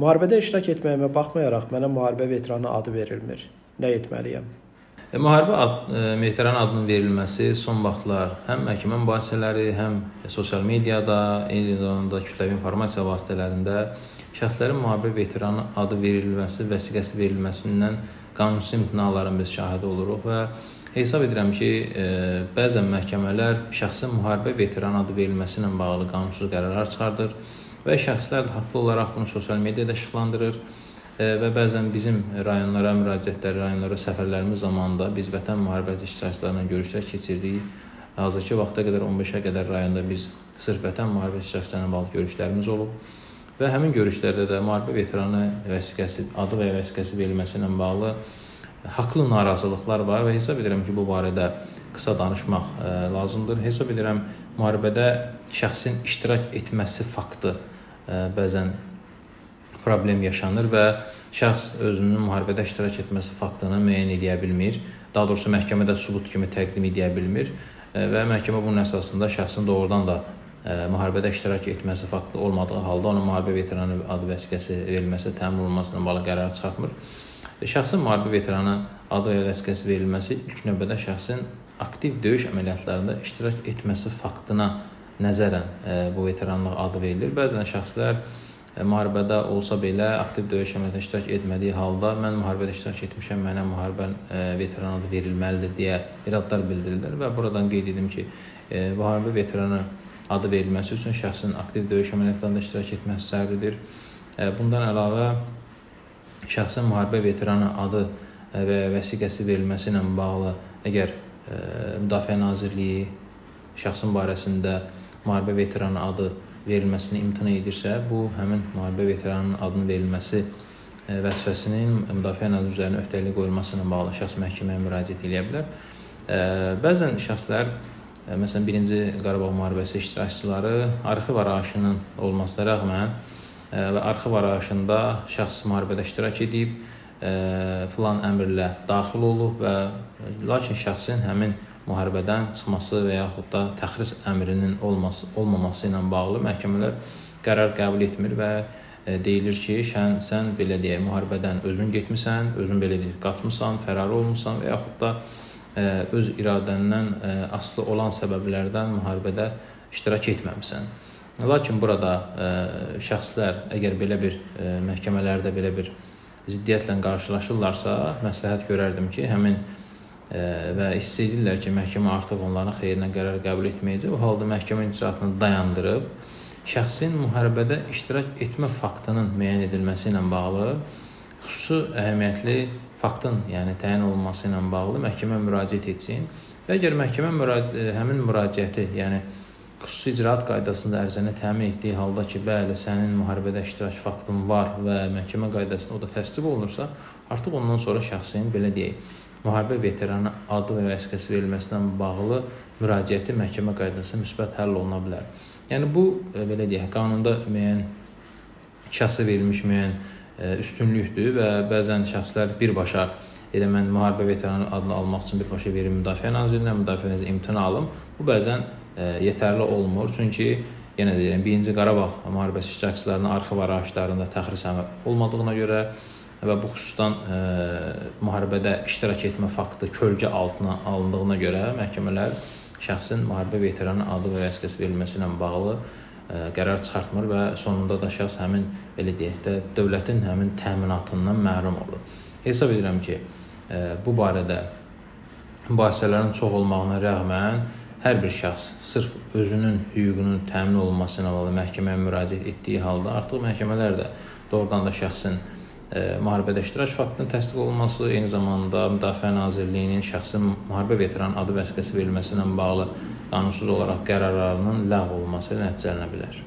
Müharibədə iştirak etməyimə baxmayaraq mənə müharibə veteranı adı verilmir. Nə etməliyəm? E, müharibə ad, e, veteran adının verilməsi son vaxtlar həm məhkəmə mübahisələri, həm sosial mediada, eyni zamanda kütləvi informasiya vasitələrində şəxslərin müharibə veteranı adı verilməsi, vəsiqəsi verilməsindən qanunsuz imtinaların biz şahidi oluruq və hesab edirəm ki, e, bəzən məhkəmələr şəxsin müharibə veteranı adı verilməsi ilə bağlı qanunsuz qərarlar çıxardır və şəxslər də haqlı olaraq bunu sosial mediada işıqlandırır e, və bəzən bizim rayonlara müraciətlər, rayonlara səfərlərimiz zamanında biz vətən müharibəsi iştirakçılarına görüşlər keçirdik. Hazırki vaxta qədər 15-ə qədər rayonda biz sırf vətən müharibəsi iştirakçılarına bağlı görüşlərimiz olub və həmin görüşlərdə də müharibə veteranı vəsiqəsi, adı və ya vəsiqəsi verilməsi ilə bağlı haqlı narazılıqlar var və hesab edirəm ki, bu barədə qısa danışmaq e, lazımdır. Hesab edirəm müharibədə şəxsin iştirak etməsi faktı bəzən problem yaşanır və şəxs özünün müharibədə iştirak etməsi faktını müəyyən edə bilmir. Daha doğrusu məhkəmədə sübut kimi təqdim edə bilmir və məhkəmə bunun əsasında şəxsin doğrudan da müharibədə iştirak etməsi faktı olmadığı halda ona müharibə veteranı adı vəsiqəsi verilməsi təmin olunmasına bağlı qərar çıxartmır. Şəxsin müharibə veteranı adı və vəsiqəsi verilməsi ilk növbədə şəxsin aktiv döyüş əməliyyatlarında iştirak etməsi faktına nəzərən e, bu veteranlıq adı verilir. Bəzən şəxslər e, müharibədə olsa belə aktiv döyüş əməliyyatında iştirak etmədiyi halda mən müharibədə iştirak etmişəm, mənə müharibə e, veteran adı verilməlidir deyə iradlar bildirirlər və buradan qeyd edim ki, müharibə veteranı adı verilməsi üçün şəxsin aktiv döyüş əməliyyatlarında iştirak etməsi zəruridir. Bundan əlavə şəxsin müharibə veteranı adı və vəsiqəsi verilməsi ilə bağlı əgər Müdafiə Nazirliyi şəxsin barəsində müharibə veteranı adı verilməsini imtina edirsə, bu həmin müharibə veteranının adının verilməsi e, vəzifəsinin Müdafiə Nazirliyi üzərinə öhdəlik qoyulması ilə bağlı şəxs məhkəməyə müraciət edə bilər. E, bəzən şəxslər e, məsələn 1-ci Qarabağ müharibəsi iştirakçıları arxiv arayışının olmasına rəğmən və arxiv arayışında şəxs müharibədə iştirak edib, filan əmrlə daxil olub və lakin şəxsin həmin müharibədən çıxması və yaxud da təxris əmrinin olması olmaması ilə bağlı məhkəmələr qərar qəbul etmir və e, deyilir ki, sən sən belə deyək, müharibədən özün getmisən, özün belə deyək, qaçmısan, fərar olmusan və yaxud da ə, e, öz iradəndən ə, e, asılı olan səbəblərdən müharibədə iştirak etməmisən. Lakin burada ə, şəxslər əgər belə bir ə, məhkəmələrdə belə bir ziddiyyətlə qarşılaşırlarsa, məsləhət görərdim ki, həmin və hiss edirlər ki, məhkəmə artıq onların xeyrinə qərar qəbul etməyəcək. O halda məhkəmə icraatını dayandırıb şəxsin müharibədə iştirak etmə faktının müəyyən edilməsi ilə bağlı xüsusi əhəmiyyətli faktın, yəni təyin olunması ilə bağlı məhkəmə müraciət etsin və əgər məhkəmə müraci həmin müraciəti, yəni xüsusi icraat qaydasında ərizəni təmin etdiyi halda ki, bəli, sənin müharibədə iştirak faktın var və məhkəmə qaydasında o da təsdiq olunursa, artıq ondan sonra şəxsin belə deyək, müharibə veteranı adı və vəsiqəsi verilməsinə bağlı müraciəti məhkəmə qaydasında müsbət həll oluna bilər. Yəni bu e, belə deyək, qanunda müəyyən şəxsə verilmiş müəyyən e, üstünlükdür və bəzən şəxslər birbaşa elə mən müharibə veteranı adını almaq üçün birbaşa verim Müdafiə Nazirliyinə, Müdafiə Nazirliyinə imtina alım. Bu bəzən yetərli olmur. Çünki yenə deyirəm, 1-ci Qarabağ müharibəsi iştirakçılarının arxiv arayışlarında təxris olmadığına görə və bu xüsusdan ə, müharibədə iştirak etmə faktı kölgə altına alındığına görə məhkəmələr şəxsin müharibə veteranı adı və vəsiqəsi verilməsi ilə bağlı ə, qərar çıxartmır və sonunda da şəxs həmin belə deyək də dövlətin həmin təminatından məhrum olur. Hesab edirəm ki, ə, bu barədə mübahisələrin çox olmağına rəğmən hər bir şəxs sırf özünün hüququnun təmin olunması ilə bağlı məhkəməyə müraciət etdiyi halda artıq məhkəmələr də doğrudan da şəxsin müharibədə iştirak faktının təsdiq olunması, eyni zamanda Müdafiə Nazirliyinin şəxsin müharibə veteranı adı vəsiqəsi verilməsi ilə bağlı qanunsuz olaraq qərarlarının ləğv olunması nəticələnə bilər.